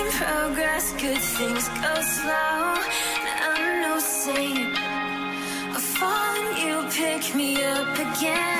in progress, good things go slow. I'm no saint. I fall, fallen, you pick me up again.